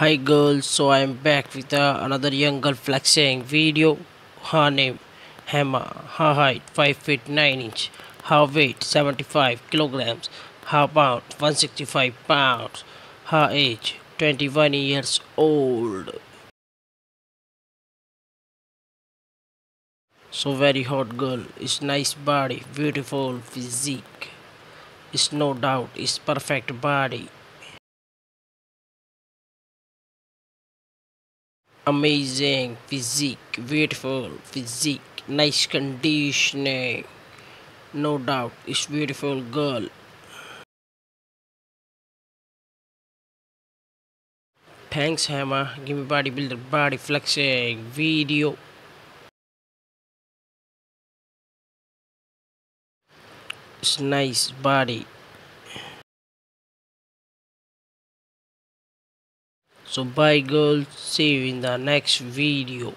Hi girls, so I am back with uh, another young girl flexing video. Her name Hema. Her height 5 feet 9 inch. Her weight 75 kilograms. Her pound 165 pounds. Her age 21 years old. So very hot girl. It's nice body, beautiful physique. It's no doubt, it's perfect body. Amazing physique, beautiful physique, nice conditioning. No doubt, it's beautiful girl. Thanks, Hema. Give me bodybuilder body flexing video. It's nice body. So bye girls, see you in the next video.